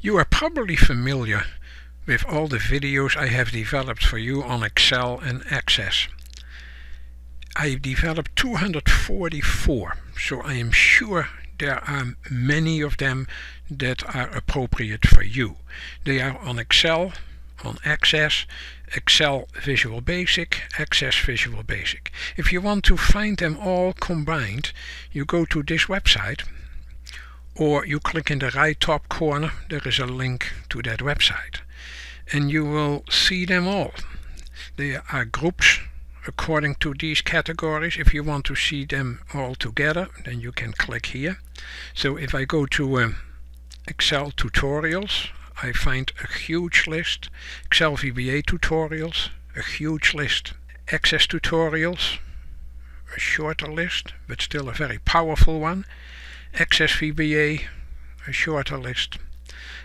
You are probably familiar with all the videos I have developed for you on Excel and Access. I have developed 244, so I am sure there are many of them that are appropriate for you. They are on Excel, on Access, Excel Visual Basic, Access Visual Basic. If you want to find them all combined, you go to this website or you click in the right top corner, there is a link to that website. And you will see them all. They are groups according to these categories. If you want to see them all together, then you can click here. So if I go to um, Excel tutorials, I find a huge list. Excel VBA tutorials, a huge list. Access tutorials, a shorter list, but still a very powerful one. Access VBA, a shorter list.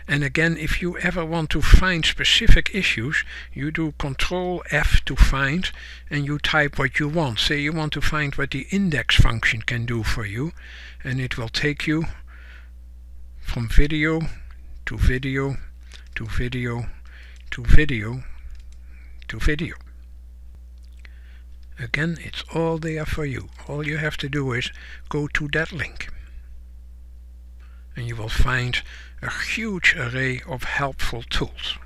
And again, if you ever want to find specific issues, you do Control F to find and you type what you want. Say you want to find what the index function can do for you and it will take you from video to video to video to video to video. Again, it's all there for you. All you have to do is go to that link and you will find a huge array of helpful tools.